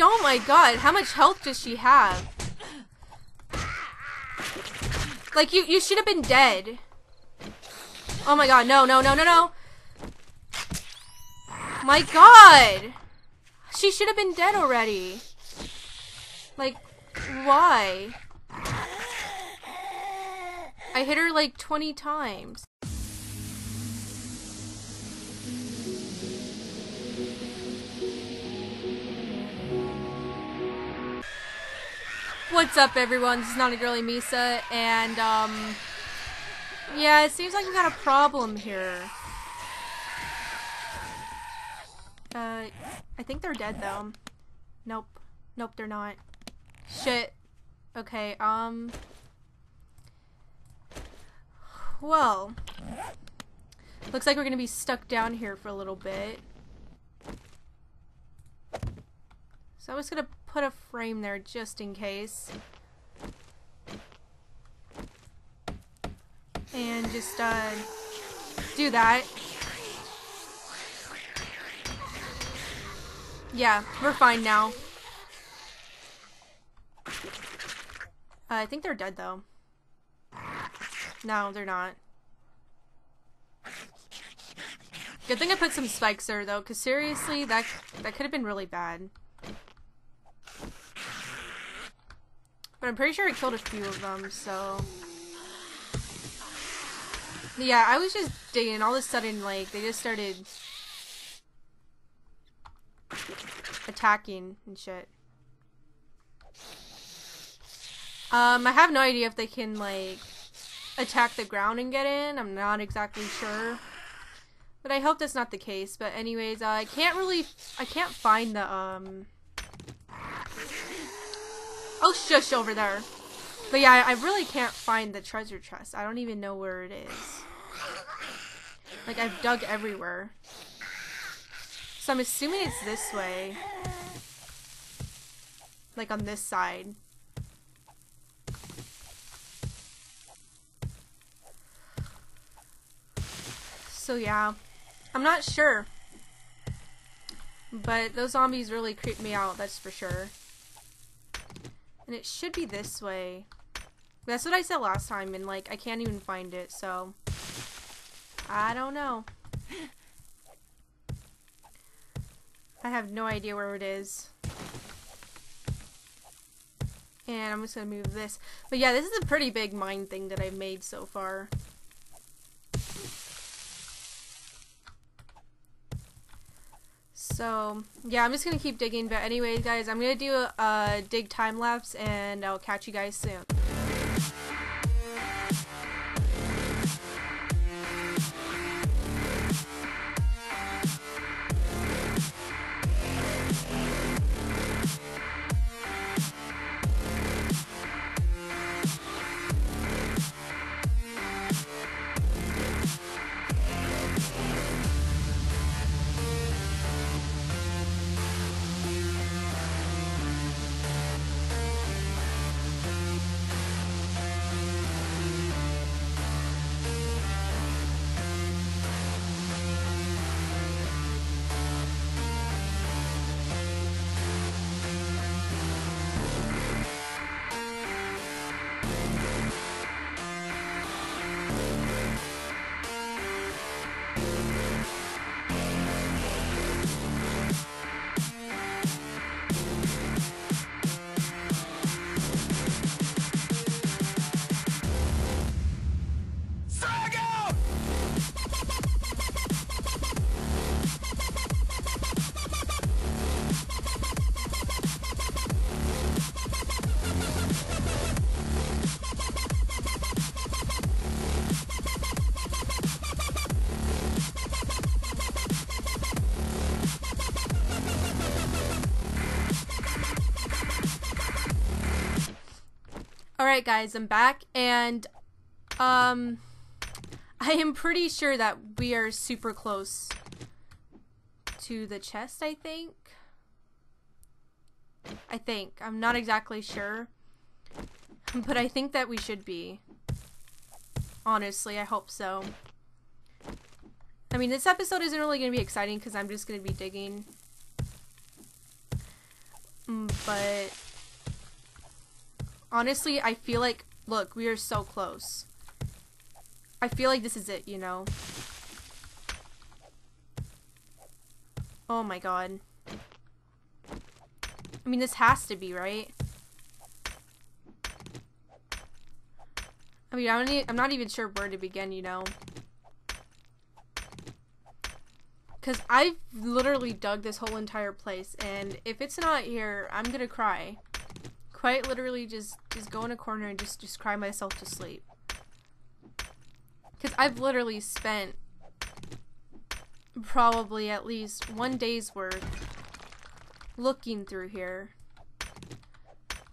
Oh my god, how much health does she have? Like, you, you should have been dead. Oh my god, no, no, no, no, no. My god! She should have been dead already. Like, why? I hit her like 20 times. What's up everyone, this is Nana Girly Misa, and um, yeah, it seems like we got a problem here. Uh, I think they're dead though. Nope. Nope, they're not. Shit. Okay, um... Well... Looks like we're gonna be stuck down here for a little bit. So I'm just gonna put a frame there just in case. And just, uh, do that. Yeah, we're fine now. Uh, I think they're dead, though. No, they're not. Good thing I put some spikes there, though, because seriously, that that could have been really bad. But I'm pretty sure I killed a few of them, so... Yeah, I was just digging, all of a sudden, like, they just started... attacking and shit. Um, I have no idea if they can, like, attack the ground and get in. I'm not exactly sure. But I hope that's not the case. But anyways, uh, I can't really... I can't find the, um... Oh, shush over there. But yeah, I, really can't find the treasure chest. I don't even know where it is. Like, I've dug everywhere. So I'm assuming it's this way. Like on this side. So yeah. I'm not sure. But those zombies really creep me out, that's for sure. And it should be this way. That's what I said last time, and like, I can't even find it, so... I don't know. I have no idea where it is. And I'm just gonna move this. But yeah, this is a pretty big mine thing that I've made so far. So, yeah, I'm just gonna keep digging. But anyways, guys, I'm gonna do a, a dig time lapse, and I'll catch you guys soon. Alright guys, I'm back and um I am pretty sure that we are super close to the chest, I think. I think. I'm not exactly sure. But I think that we should be. Honestly, I hope so. I mean, this episode isn't really going to be exciting because I'm just going to be digging. Mm, but honestly, I feel like look, we are so close. I feel like this is it, you know. Oh my god. I mean, this has to be, right? I mean, I'm, not even sure where to begin, you know. Because I've literally dug this whole entire place, and if it's not here, I'm gonna cry. Quite literally just, just go in a corner and just, just cry myself to sleep. Because I've literally spent probably at least one day's worth looking through here.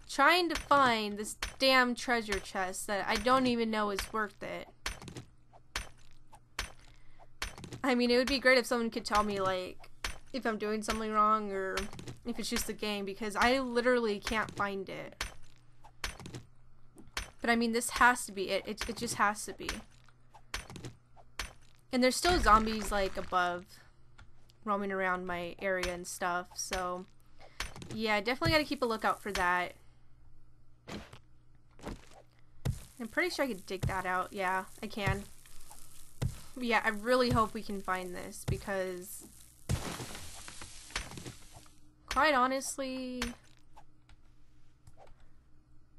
Trying to find this damn treasure chest that I don't even know is worth it. I mean, it would be great if someone could tell me, like, if I'm doing something wrong or if it's just the game because I literally can't find it. But I mean, this has to be it. It, it just has to be. And there's still zombies, like, above roaming around my area and stuff, so yeah, definitely gotta keep a lookout for that. I'm pretty sure I could dig that out. Yeah, I can yeah, I really hope we can find this because quite honestly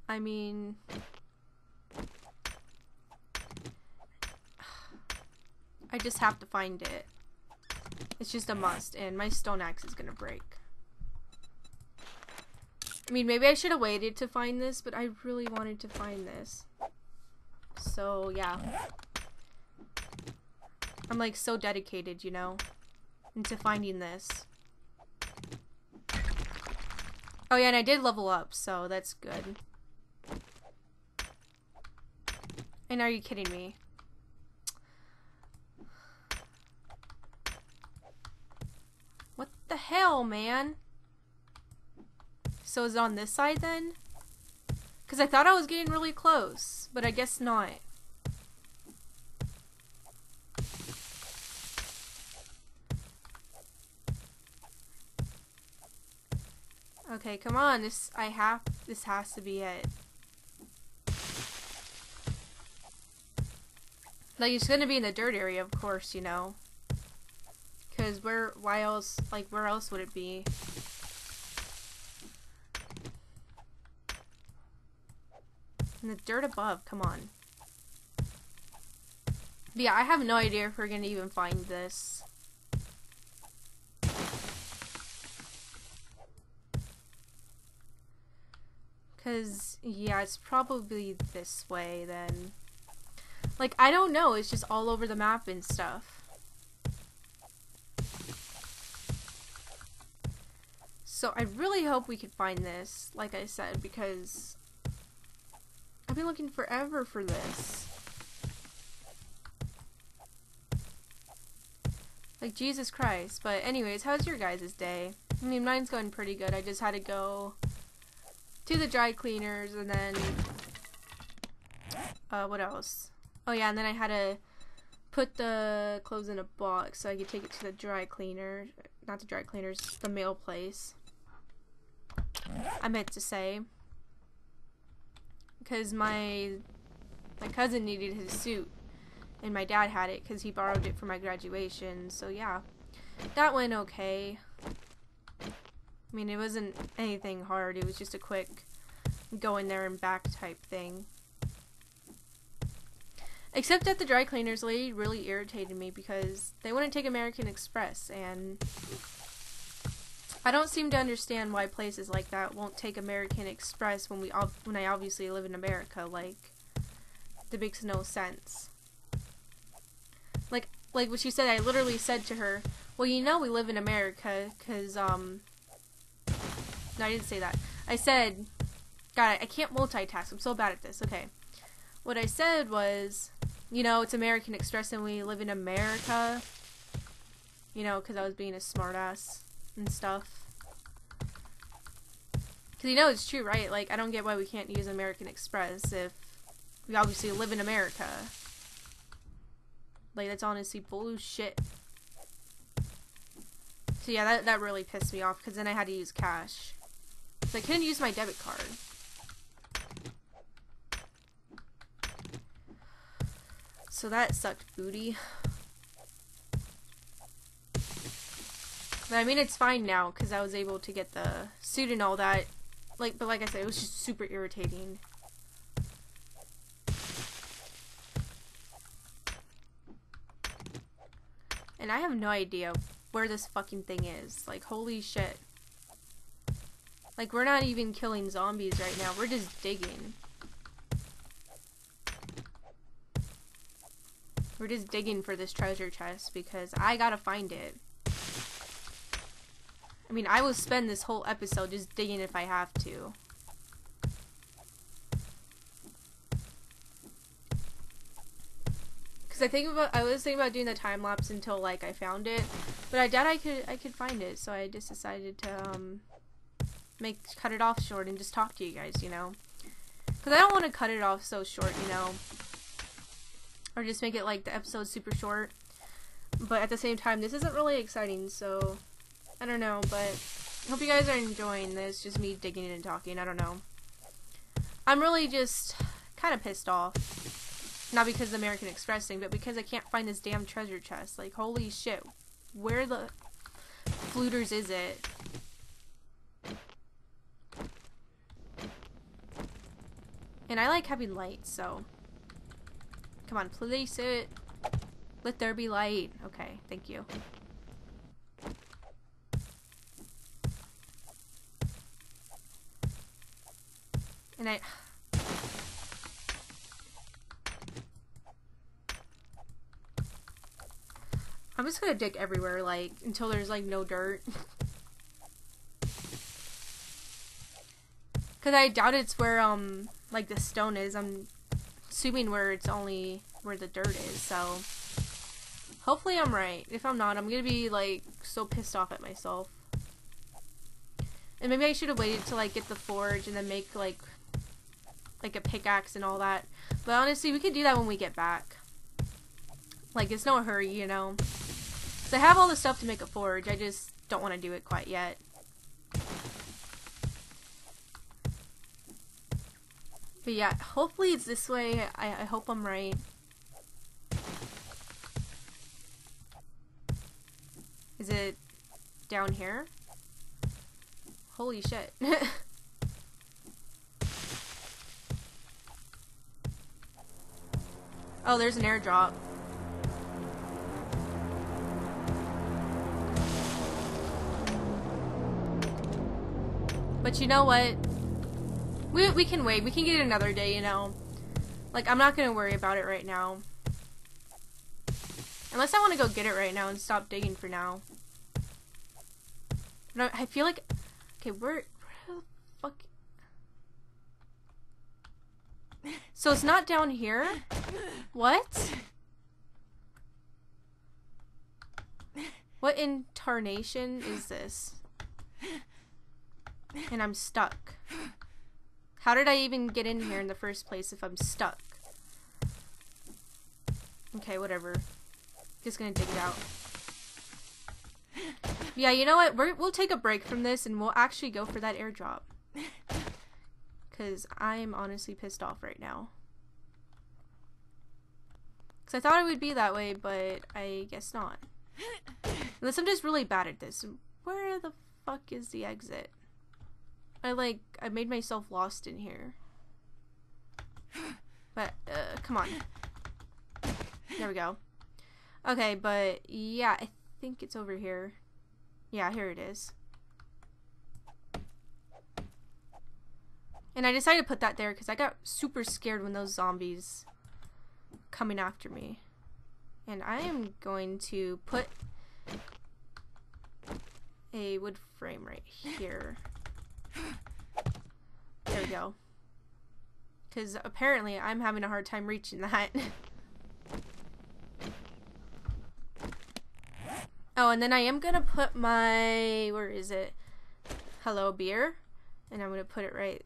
I mean I just have to find it. It's just a must and my stone axe is gonna break. I mean, maybe I should have waited to find this, but I really wanted to find this. So, yeah. I'm like so dedicated, you know, into finding this. Oh yeah, and I did level up, so that's good. And are you kidding me? What the hell, man? So is it on this side then? Because I thought I was getting really close, but I guess not. Okay, come on. This I have this has to be it. Like it's gonna be in the dirt area, of course, you know. Cause where why else like where else would it be? In the dirt above, come on. But yeah, I have no idea if we're gonna even find this. Because, yeah, it's probably this way then. Like, I don't know. It's just all over the map and stuff. So I really hope we can find this, like I said, because I've been looking forever for this. Like, Jesus Christ. But anyways, how's your guys' day? I mean, mine's going pretty good. I just had to go to the dry cleaners and then uh, what else? Oh yeah, and then I had to put the clothes in a box so I could take it to the dry cleaner, not the dry cleaners, the mail place. I meant to say because my my cousin needed his suit and my dad had it because he borrowed it for my graduation. So yeah, that went okay. I mean, it wasn't anything hard. It was just a quick go in there and back type thing. Except that the dry cleaners lady really irritated me because they wouldn't take American Express and I don't seem to understand why places like that won't take American Express when we when I obviously live in America like that makes no sense. Like like what she said I literally said to her, "Well, you know we live in America cuz um no, I didn't say that. I said, God, I can't multitask. I'm so bad at this. Okay. What I said was, you know, it's American Express and we live in America. You know, because I was being a smartass and stuff. Because you know it's true, right? Like, I don't get why we can't use American Express if we obviously live in America. Like, that's honestly bullshit. So yeah, that, that really pissed me off because then I had to use cash. So I couldn't use my debit card. So that sucked booty. But I mean, it's fine now because I was able to get the suit and all that. Like, but like I said, it was just super irritating. And I have no idea where this fucking thing is. Like, holy shit. Like, we're not even killing zombies right now. We're just digging. We're just digging for this treasure chest because I gotta find it. I mean, I will spend this whole episode just digging if I have to. Because I think about, I was thinking about doing the time lapse until like I found it, but I doubt I could, I could find it. So I just decided to um, make cut it off short and just talk to you guys, you know. Because I don't want to cut it off so short, you know, or just make it like the episode super short. But at the same time, this isn't really exciting, so I don't know. But hope you guys are enjoying this. Just me digging and talking. I don't know. I'm really just kind of pissed off. Not because the American Express thing, but because I can't find this damn treasure chest. Like, holy shit. Where the fluters is it? And I like having lights, so... Come on, place it. Let there be light. Okay, thank you. And I... I'm just gonna dig everywhere, like, until there's, like, no dirt. Because I doubt it's where, um, like, the stone is. I'm assuming where it's only where the dirt is, so... Hopefully I'm right. If I'm not, I'm gonna be, like, so pissed off at myself. And maybe I should have waited to, like, get the forge and then make, like, like a pickaxe and all that. But honestly, we can do that when we get back. Like, it's no hurry, you know. So I have all the stuff to make a forge. I just don't want to do it quite yet. But yeah, hopefully it's this way. I, I hope I'm right. Is it down here? Holy shit. oh, there's an airdrop. But you know what? We, we can wait. We can get it another day, you know. Like, I'm not going to worry about it right now. Unless I want to go get it right now and stop digging for now. No, I feel like... Okay, where, where the fuck... So it's not down here? What? What in tarnation is this? And I'm stuck. How did I even get in here in the first place if I'm stuck? Okay, whatever. Just gonna dig it out. Yeah, you know what? We're, we'll take a break from this and we'll actually go for that airdrop. Because I'm honestly pissed off right now. Because I thought it would be that way, but I guess not. Unless I'm just really bad at this. Where the fuck is the exit? I like, I made myself lost in here. But, uh, come on. There we go. Okay, but yeah, I think it's over here. Yeah, here it is. And I decided to put that there because I got super scared when those zombies coming after me. And I am going to put a wood frame right here. There we go. Because apparently I'm having a hard time reaching that. oh, and then I am going to put my... Where is it? Hello, beer. And I'm going to put it right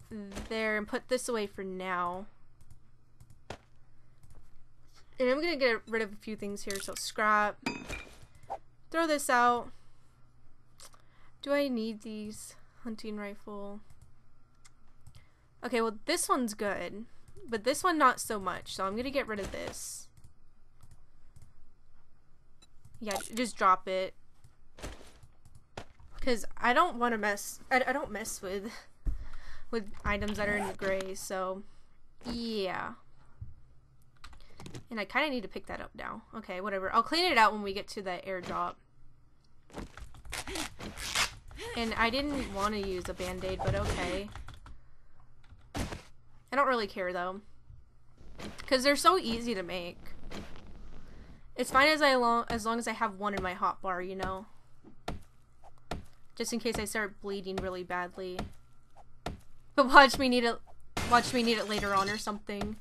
there and put this away for now. And I'm going to get rid of a few things here. So scrap. Throw this out. Do I need these? Hunting rifle. Okay, well this one's good. But this one not so much, so I'm gonna get rid of this. Yeah, just drop it. Because I don't want to mess... I, I don't mess with with items that are in gray, so... Yeah. And I kind of need to pick that up now. Okay, whatever. I'll clean it out when we get to the airdrop. And I didn't want to use a band-aid, but okay. I don't really care, though. Because they're so easy to make. It's fine as I long as long as I have one in my hot bar, you know. Just in case I start bleeding really badly. But watch me need it watch me need it later on or something.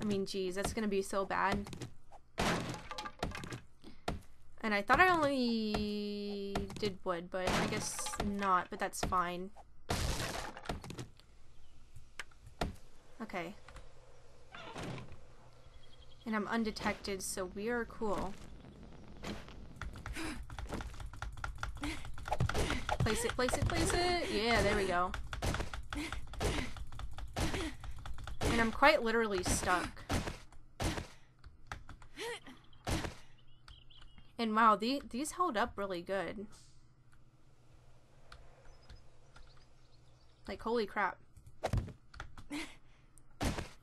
I mean, geez, that's gonna be so bad. And I thought I only did wood, but I guess not, but that's fine. Okay. And I'm undetected, so we are cool. Place it, place it, place it! Yeah, there we go. And I'm quite literally stuck. And wow, the, these held up really good. Like, holy crap.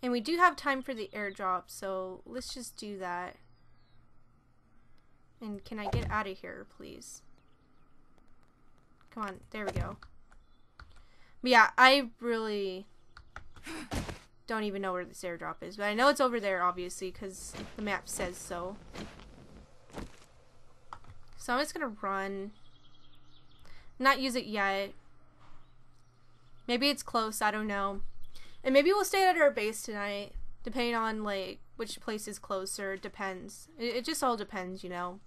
And we do have time for the airdrop, so let's just do that. And can I get out of here, please? Come on, there we go. But yeah, I really don't even know where this airdrop is. But I know it's over there, obviously, because the map says so. So I'm just going to run. Not use it yet. Maybe it's close, I don't know. And maybe we'll stay at our base tonight, depending on like which place is closer. Depends. It, it just all depends, you know.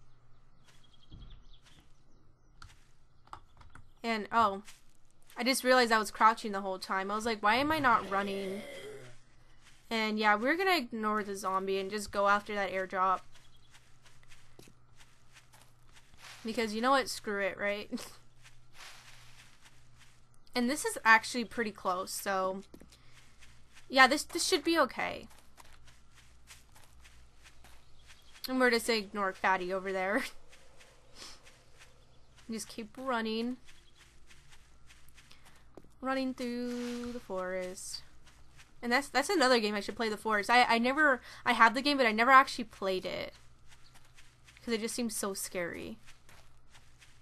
And oh, I just realized I was crouching the whole time. I was like, why am I not running? And yeah, we're gonna ignore the zombie and just go after that airdrop. Because you know what? Screw it, right? and this is actually pretty close, so yeah, this this should be okay. And we're just ignore Fatty over there. just keep running. Running through the forest. And that's that's another game I should play the forest. I, I never I have the game but I never actually played it. Because it just seems so scary.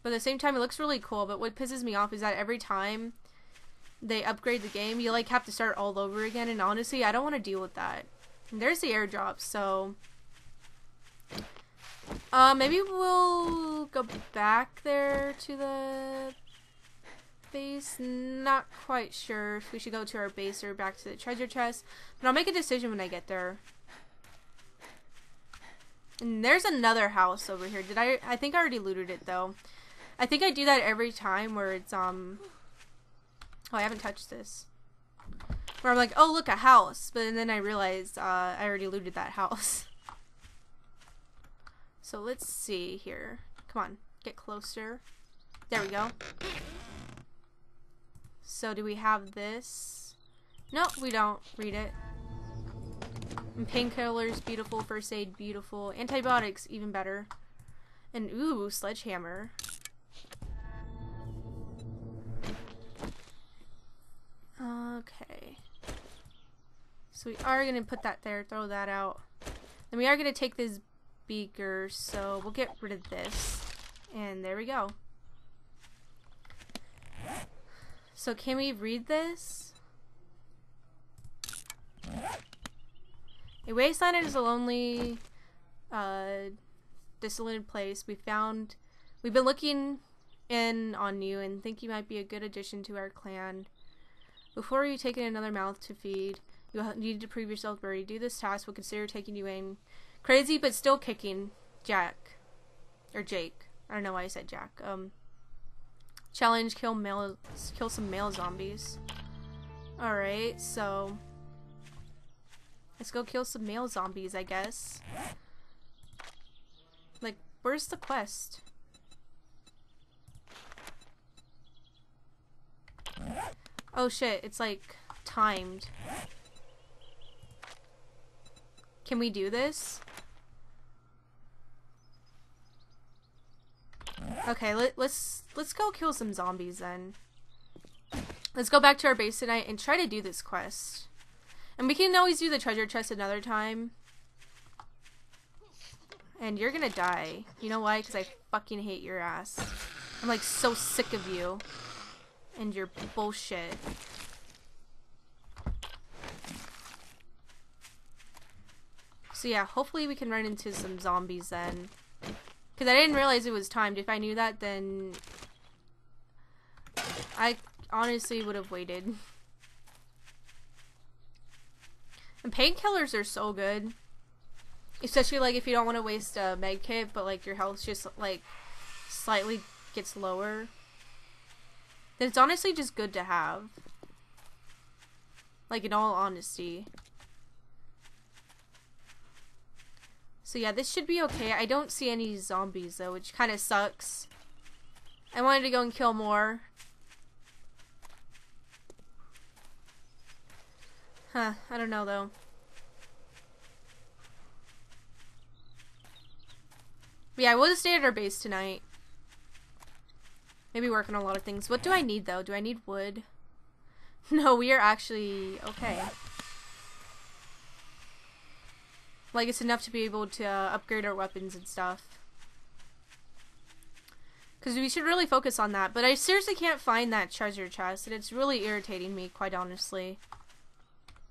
But at the same time it looks really cool, but what pisses me off is that every time they upgrade the game, you like have to start all over again. And honestly, I don't want to deal with that. And there's the airdrop, so uh, maybe we'll go back there to the base. Not quite sure if we should go to our base or back to the treasure chest. But I'll make a decision when I get there. And there's another house over here. Did I? I think I already looted it though. I think I do that every time where it's um Oh, I haven't touched this. Where I'm like, oh, look, a house. But then I realized uh, I already looted that house. So let's see here. Come on, get closer. There we go. So do we have this? Nope, we don't. Read it. Painkillers, beautiful. First aid, beautiful. Antibiotics, even better. And ooh, sledgehammer. Okay. So we are going to put that there, throw that out. Then we are going to take this beaker, so we'll get rid of this. And there we go. So can we read this? A wasteland is a lonely, uh, desolate place. We found, we've been looking in on you and think you might be a good addition to our clan. Before you take in another mouth to feed, you need to prove yourself worthy. Do this task, we'll consider taking you in. Crazy, but still kicking. Jack. Or Jake. I don't know why I said Jack. Um, challenge, kill male, kill some male zombies. Alright, so... Let's go kill some male zombies, I guess. Like, where's the quest? Oh shit, it's like timed. Can we do this? Okay, let, let's let's go kill some zombies then. Let's go back to our base tonight and try to do this quest. And we can always do the treasure chest another time. And you're gonna die. You know why? Because I fucking hate your ass. I'm like so sick of you. And your bullshit. So yeah, hopefully we can run into some zombies then. Because I didn't realize it was timed. If I knew that, then... I honestly would have waited. And painkillers are so good. Especially, like, if you don't want to waste a med kit, but, like, your health just, like, slightly gets lower. Then it's honestly just good to have. Like, in all honesty. So yeah, this should be okay. I don't see any zombies though, which kind of sucks. I wanted to go and kill more. Huh, I don't know though. But yeah, we'll just stay at our base tonight. Maybe work on a lot of things. What do I need though? Do I need wood? No, we are actually okay. Like, it's enough to be able to uh, upgrade our weapons and stuff. Because we should really focus on that. But I seriously can't find that treasure chest, and it's really irritating me, quite honestly.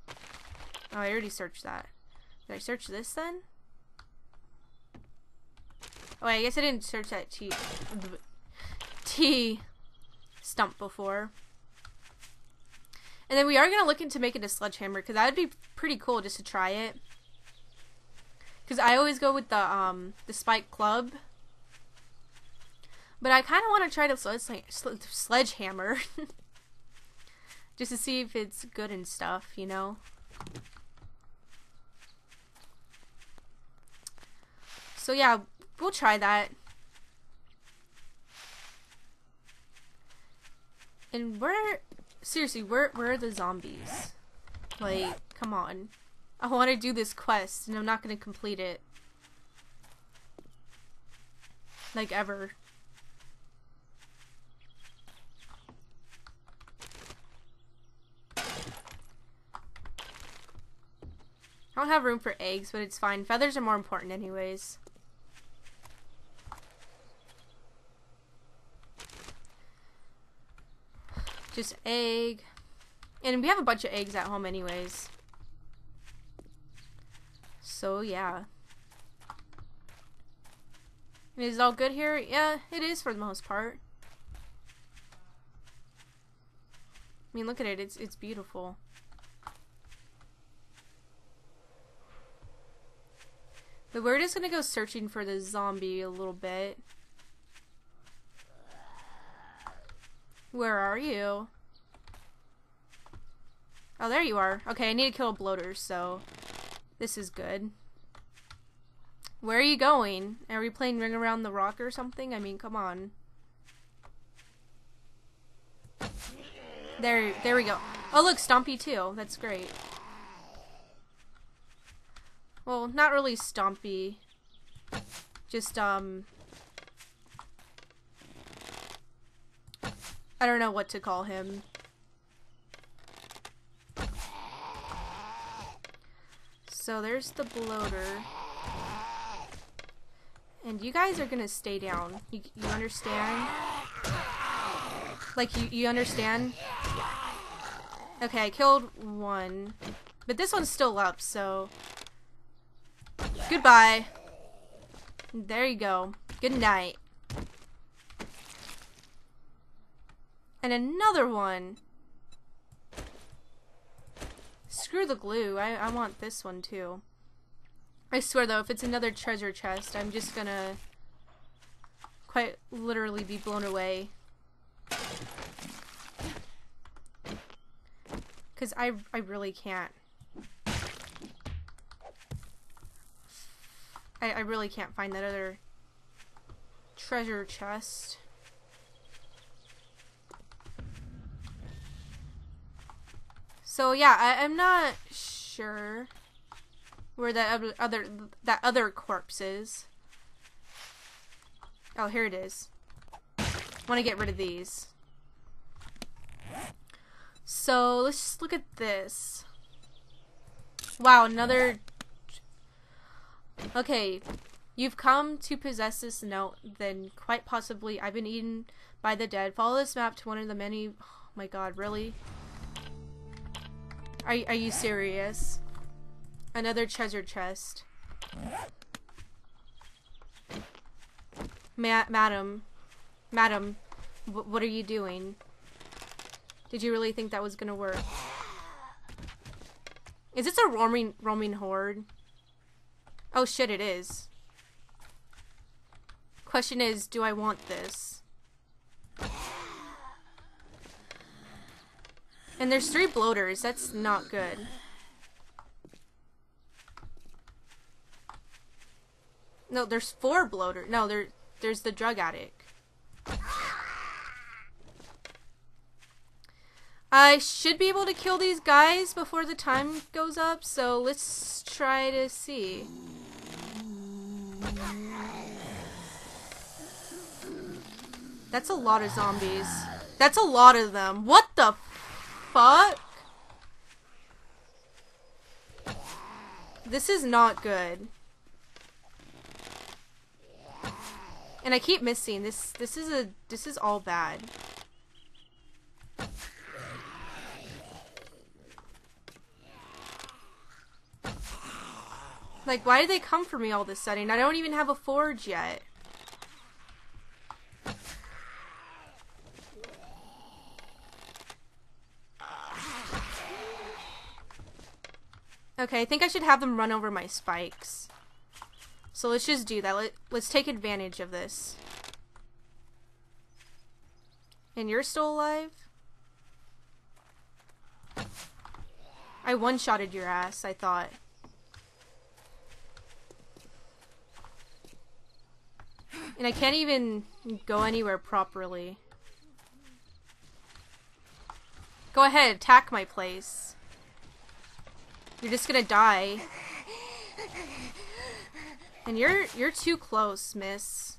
Oh, I already searched that. Did I search this, then? Oh, wait, I guess I didn't search that T... T... stump before. And then we are going to look into making a sledgehammer, because that would be pretty cool just to try it. Because I always go with the um the spike club. But I kind of want to try the sledge sledgehammer. Just to see if it's good and stuff, you know? So yeah, we'll try that. And where, seriously, where, where are the zombies? Like, come on. I want to do this quest, and I'm not going to complete it. Like, ever. I don't have room for eggs, but it's fine. Feathers are more important anyways. Just egg. And we have a bunch of eggs at home anyways. So, yeah. Is it all good here? Yeah, it is for the most part. I mean, look at it. It's it's beautiful. But we're just gonna go searching for the zombie a little bit. Where are you? Oh, there you are. Okay, I need to kill a bloater, so this is good. Where are you going? Are we playing Ring Around the Rock or something? I mean, come on. There, there we go. Oh, look, Stompy too. That's great. Well, not really Stompy. Just, um... I don't know what to call him. So there's the bloater. And you guys are gonna stay down. You, you understand? Like, you, you understand? Okay, I killed one. But this one's still up, so... Goodbye. There you go. Good night. And another one. Screw the glue. I, I want this one too. I swear though, if it's another treasure chest, I'm just gonna quite literally be blown away. Because I, I really can't. I, I really can't find that other treasure chest. So yeah, I, I'm not sure where that other, other that other corpse is. Oh, here it is. Want to get rid of these. So let's just look at this. Wow, another. Okay, you've come to possess this note. Then quite possibly I've been eaten by the dead. Follow this map to one of the many. Oh my God, really? Are are you serious? Another treasure chest. Ma madam, madam, what are you doing? Did you really think that was gonna work? Is this a roaming roaming horde? Oh shit, it is. Question is, do I want this? And there's three bloaters. That's not good. No, there's four bloaters. No, there, there's the drug addict. I should be able to kill these guys before the time goes up, so let's try to see. That's a lot of zombies. That's a lot of them. What the fuck? This is not good. And I keep missing. This this is a this is all bad. Like, why did they come for me all this sudden? I don't even have a forge yet. Okay, I think I should have them run over my spikes. So let's just do that. Let, let's take advantage of this. And you're still alive? I one-shotted your ass, I thought. And I can't even go anywhere properly. Go ahead, attack my place. You're just gonna die. And you're you're too close, miss.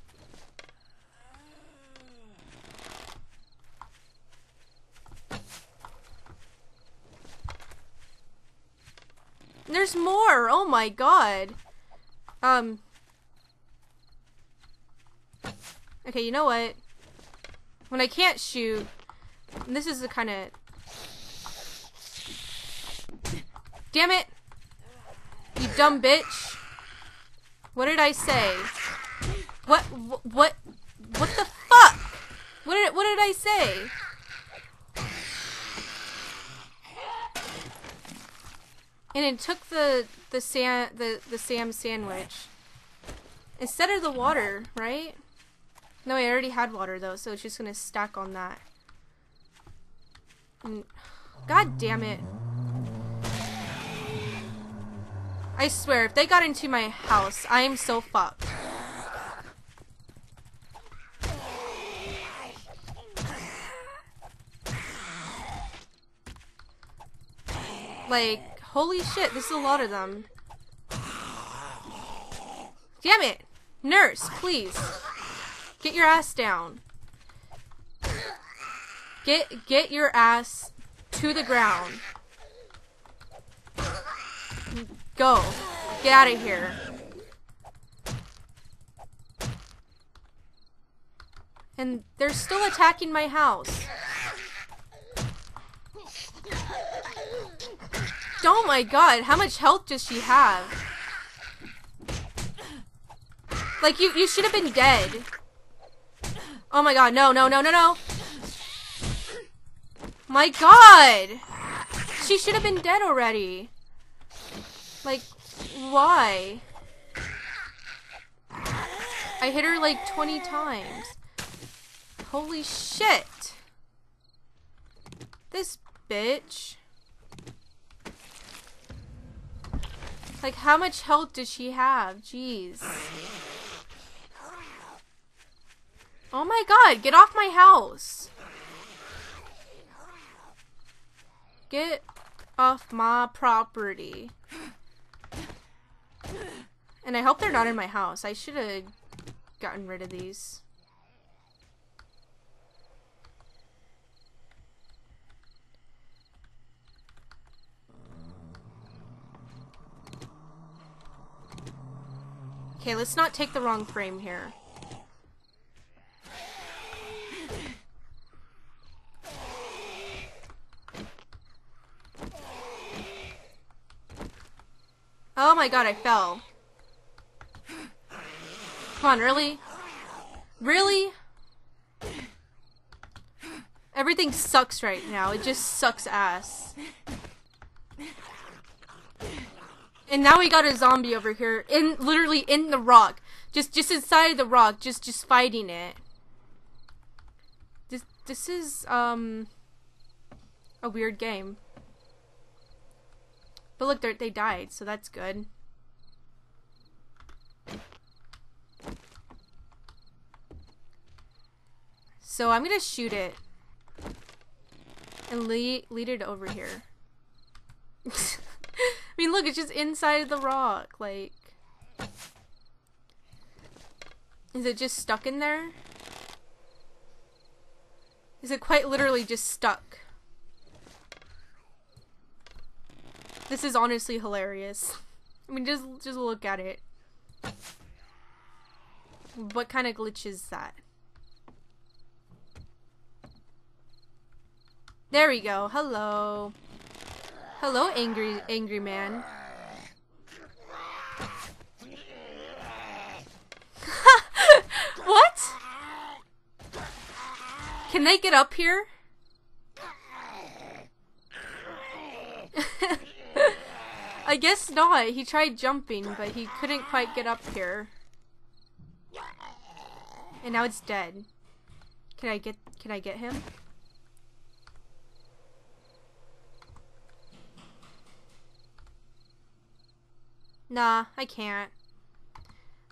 There's more. Oh my god. Um Okay, you know what? When I can't shoot, this is the kind of Damn it! You dumb bitch. What did I say? What, what, what, the fuck? What did, what did I say? And it took the, the Sham, the, the Sham sandwich. Instead of the water, right? No, I already had water though, so it's just gonna stack on that. And, God damn it. I swear, if they got into my house, I am so fucked. Like, holy shit, this is a lot of them. Damn it! Nurse, please. Get your ass down. Get get your ass to the ground. Go. Get out of here. And they're still attacking my house. Oh my god, how much health does she have? Like, you, you should have been dead. Oh my god, no, no, no, no, no. My god! She should have been dead already. Why? I hit her like 20 times. Holy shit. This bitch. Like, how much health does she have? Jeez. Oh my god, get off my house. Get off my property. And I hope they're not in my house. I should have gotten rid of these. Okay, let's not take the wrong frame here. Oh my god, I fell. Come on, really? Really? Everything sucks right now. It just sucks ass. And now we got a zombie over here, in literally in the rock, just just inside the rock, just just fighting it. This this is um a weird game. But look, they died, so that's good. So I'm gonna shoot it and lead lead it over here. I mean, look, it's just inside the rock. Like, is it just stuck in there? Is it quite literally just stuck? This is honestly hilarious. I mean, just just look at it. What kind of glitch is that? There we go. Hello. Hello, angry angry man. what? Can they get up here? I guess not. He tried jumping, but he couldn't quite get up here. And now it's dead. Can I get can I get him? Nah, I can't.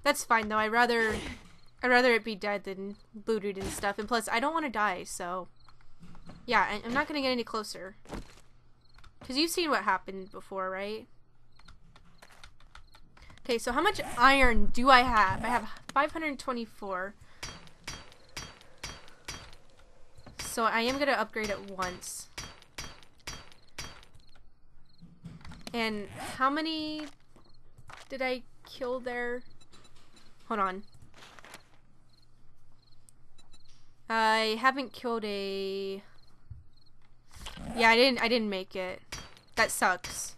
That's fine though. I rather I'd rather it be dead than booted and stuff. And plus, I don't want to die, so yeah, I'm not gonna get any closer. Cause you've seen what happened before, right? Okay, so how much iron do I have? I have 524. So I am gonna upgrade it once. And how many did I kill there? Hold on. I haven't killed a... Yeah, I didn't I didn't make it. That sucks.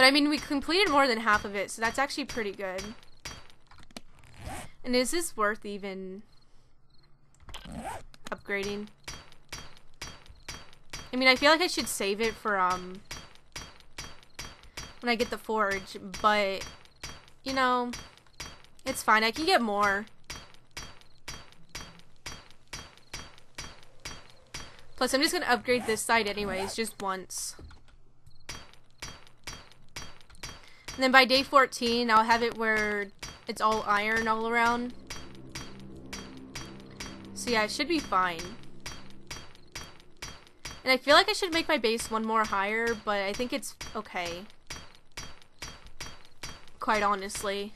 But I mean, we completed more than half of it, so that's actually pretty good. And is this worth even upgrading? I mean, I feel like I should save it for, um, when I get the forge, but, you know, it's fine. I can get more. Plus, I'm just to upgrade this side anyways, just once. And then by day 14, I'll have it where it's all iron all around. So yeah, it should be fine. And I feel like I should make my base one more higher, but I think it's okay quite honestly.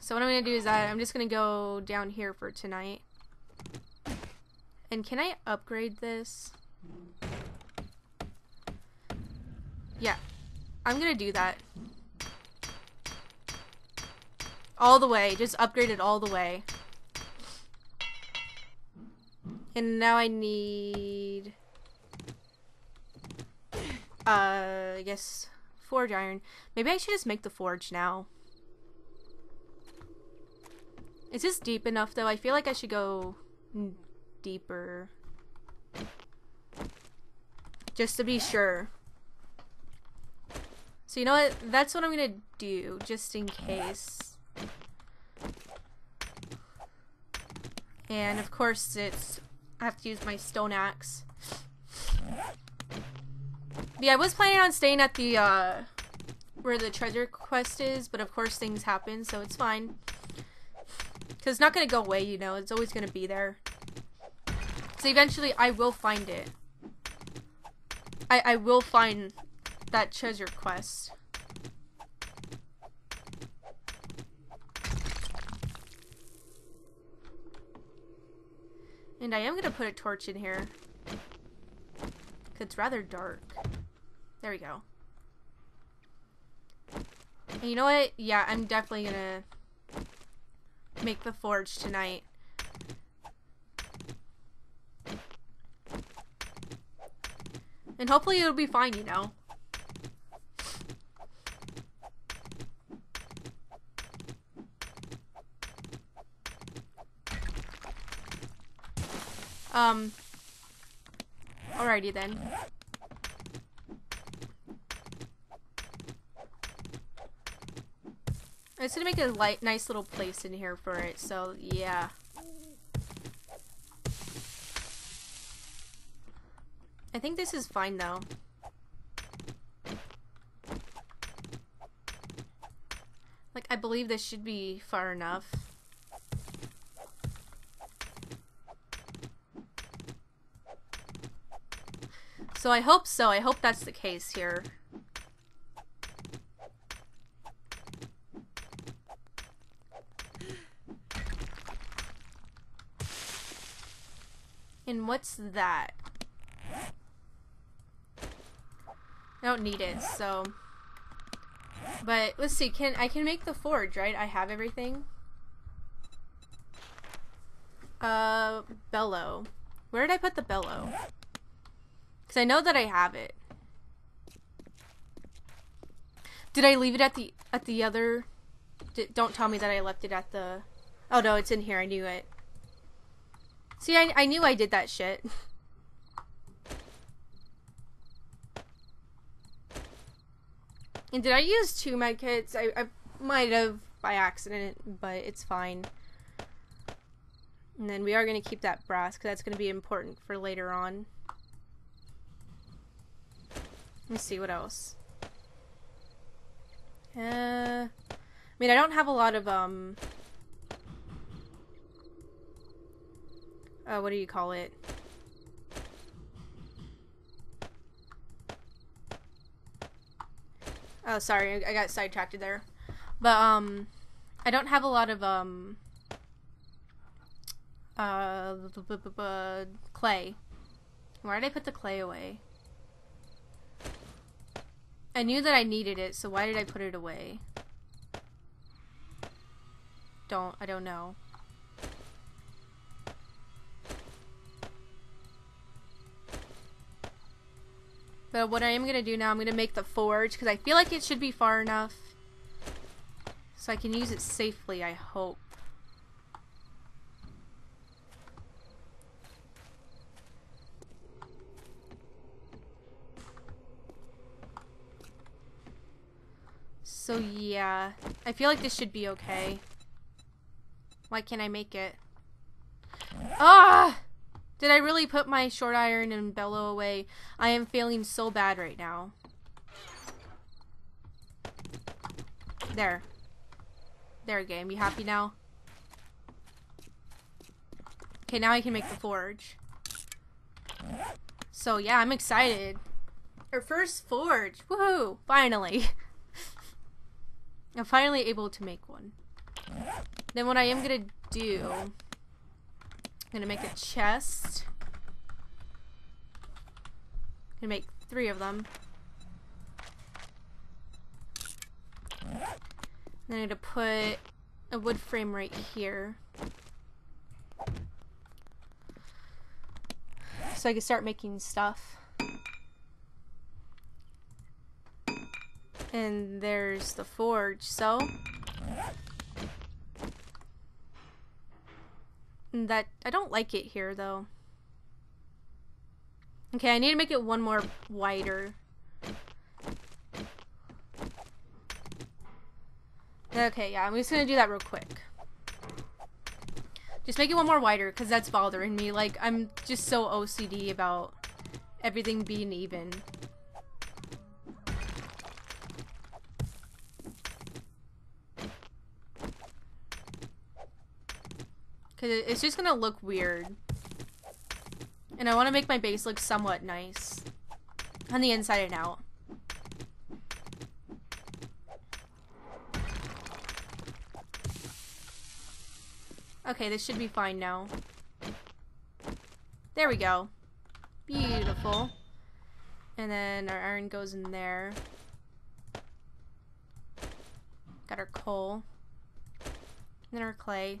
So what I'm going to do is that I'm just going to go down here for tonight. And can I upgrade this? Yeah. I'm to do that. All the way. Just upgrade it all the way. And now I need uh, I guess forge iron. Maybe I should just make the forge now. Is this deep enough though? I feel like I should go deeper. Just to be sure. So you know what? That's what I'm gonna do, just in case. And of course it's I have to use my stone axe yeah, I was planning on staying at the, uh, where the treasure quest is, but of course things happen, so it's fine. Because it's not going to go away, you know, it's always going to be there. So eventually I will find it. I, I will find that treasure quest. And I am going to put a torch in here. Cause it's rather dark. There we go. And you know what? Yeah, I'm definitely going to make the forge tonight. And hopefully it'll be fine, you know. Um. Alrighty then. I'm just gonna make a light, nice little place in here for it, so yeah. I think this is fine though. Like, I believe this should be far enough. So I hope so. I hope that's the case here. And what's that? I don't need it, so... But, let's see, can I can make the forge, right? I have everything. Uh, bellow. Where did I put the bellow? Because I know that I have it. Did I leave it at the at the other... don't tell me that I left it at the... Oh no, it's in here. I knew it. See, I, I knew I did that shit. and did I use two medkits? I, I might have by accident, but it's fine. And then we are going to keep that brass because that's going to be important for later on. Let me see what else. Uh, I mean, I don't have a lot of, um... Uh, what do you call it? Oh, sorry, I got sidetracked there. But, um, I don't have a lot of, um, uh, clay. Where did I put the clay away? I knew that I needed it, so why did I put it away? Don't, I don't know. But what I am going to do now, I'm going to make the forge, because I feel like it should be far enough. So I can use it safely, I hope. So yeah, I feel like this should be okay. Why can't I make it? Ah! Did I really put my short iron and bellow away? I am feeling so bad right now. There. There, game. You happy now? Okay, now I can make the forge. So yeah, I'm excited. Our first forge! Woohoo! Finally! I'm finally able to make one. Then what I am gonna do, I'm gonna make a chest. I'm gonna make three of them. Then I'm gonna put a wood frame right here. So I can start making stuff. And there's the forge, so... That, I don't like it here, though. Okay, I need to make it one more wider. Okay, yeah, I'm just gonna do that real quick. Just make it one more wider, because that's bothering me. Like, I'm just so OCD about everything being even. Because it's just going to look weird. And I want to make my base look somewhat nice. On the inside and out. Okay, this should be fine now. There we go. Beautiful. And then our iron goes in there. Got our coal. And then our clay.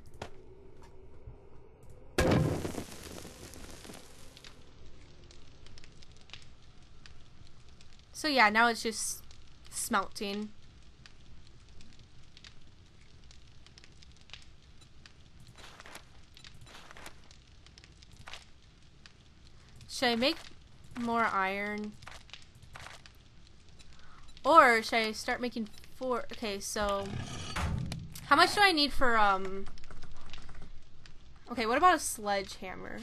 So yeah, now it's just smelting. Should I make more iron? Or should I start making four? Okay, so how much do I need for um? Okay, what about a sledgehammer?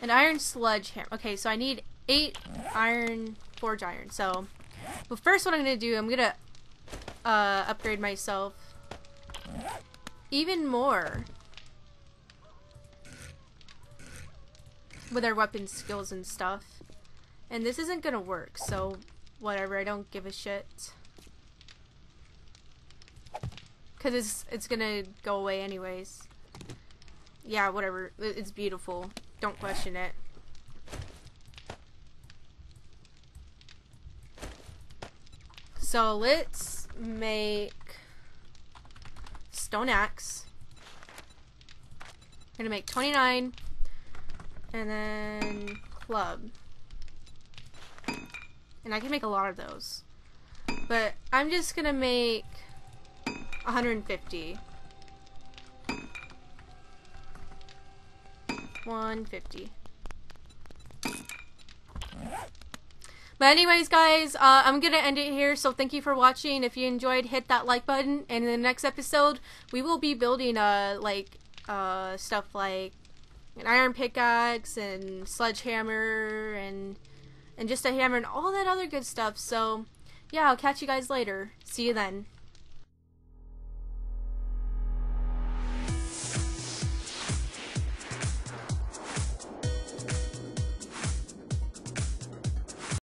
An iron sledgehammer. Okay, so I need eight iron forge iron. So, but first, what I'm gonna do, I'm gonna uh, upgrade myself even more with our weapon skills and stuff. And this isn't gonna work, so whatever. I don't give a shit. Cause it's it's gonna go away anyways. Yeah, whatever. It's beautiful. Don't question it. So let's make stone axe. I'm gonna make 29 and then club. And I can make a lot of those. But I'm just gonna make 150. 150. But anyways, guys, uh, I'm going to end it here. So thank you for watching. If you enjoyed, hit that like button. And in the next episode, we will be building, uh, like, uh, stuff like an iron pickaxe and sledgehammer and, and just a hammer and all that other good stuff. So, yeah, I'll catch you guys later. See you then.